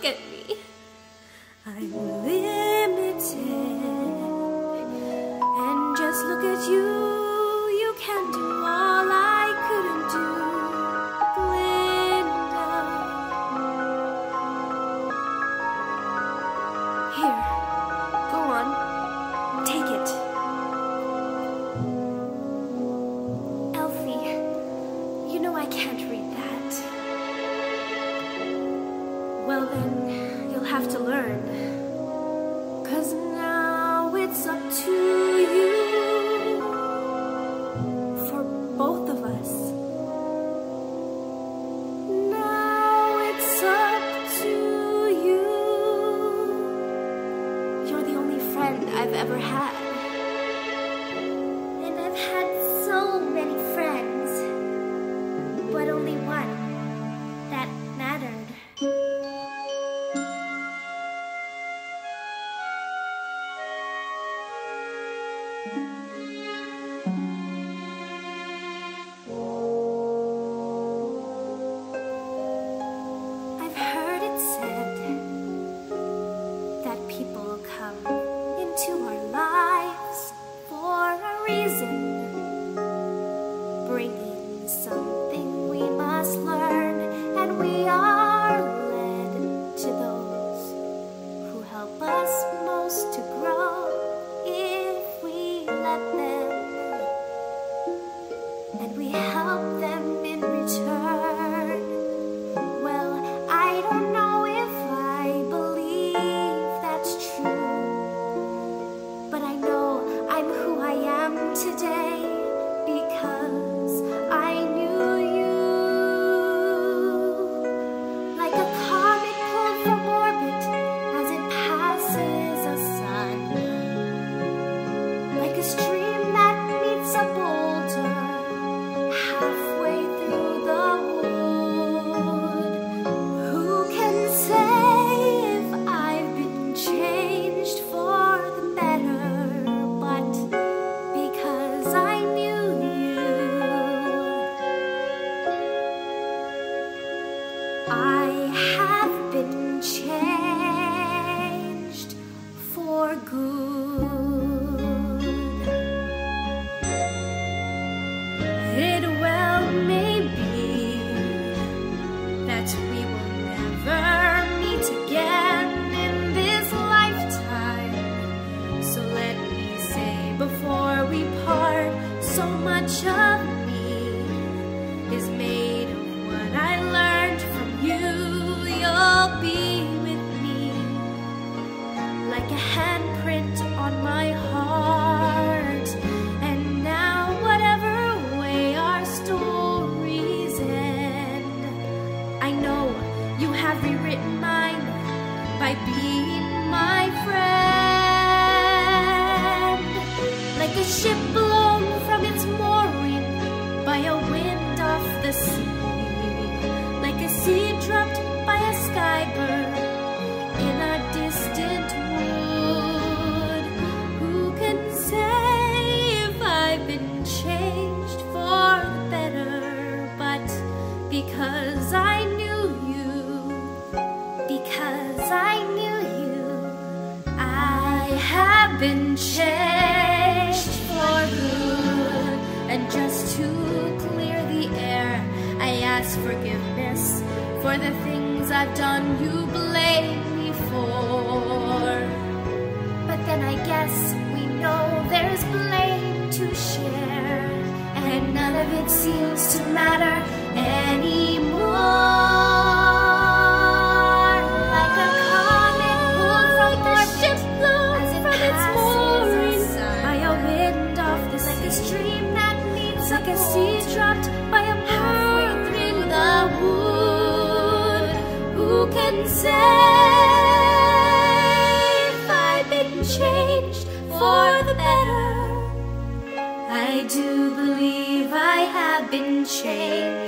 look at me. I'm limited. And just look at you. You can do all I couldn't do. Glinda. Here. Go on. Take it. Elphie, you know I can't read that. Then, you'll have to learn. Cause now it's up to you. For both of us. Now it's up to you. You're the only friend I've ever had. Help them in return. Well, I don't know if I believe that's true, but I know I'm who I am today for good. It well may be that we will never meet again in this lifetime. So let me say before we part, so much of me is made by being my friend. Like a ship have been changed for good. And just to clear the air, I ask forgiveness for the things I've done you blame me for. But then I guess we know there's blame to share, and none of it seems to matter anymore. Say I've been changed for the better? I do believe I have been changed